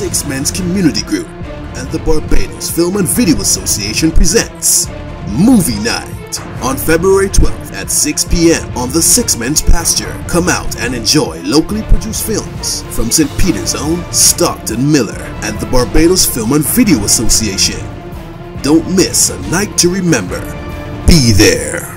Six Men's Community Group and the Barbados Film and Video Association presents Movie Night on February 12th at 6 p.m. on the Six Men's Pasture. Come out and enjoy locally produced films from St. Peter's own Stockton Miller and the Barbados Film and Video Association. Don't miss a night to remember. Be there.